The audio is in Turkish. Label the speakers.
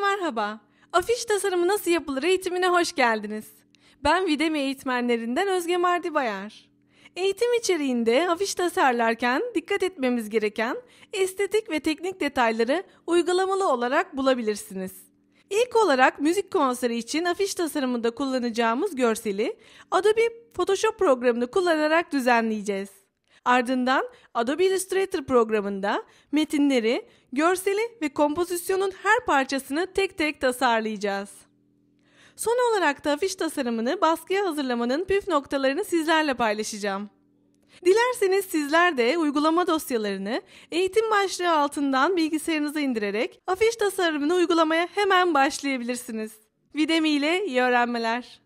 Speaker 1: Merhaba, afiş tasarımı nasıl yapılır eğitimine hoş geldiniz. Ben Videmi eğitmenlerinden Özge Mardi Bayar. Eğitim içeriğinde afiş tasarlarken dikkat etmemiz gereken estetik ve teknik detayları uygulamalı olarak bulabilirsiniz. İlk olarak müzik konseri için afiş tasarımında kullanacağımız görseli Adobe Photoshop programını kullanarak düzenleyeceğiz. Ardından Adobe Illustrator programında metinleri, görseli ve kompozisyonun her parçasını tek tek tasarlayacağız. Son olarak da afiş tasarımını baskıya hazırlamanın püf noktalarını sizlerle paylaşacağım. Dilerseniz sizler de uygulama dosyalarını eğitim başlığı altından bilgisayarınıza indirerek afiş tasarımını uygulamaya hemen başlayabilirsiniz. Videmi ile iyi öğrenmeler.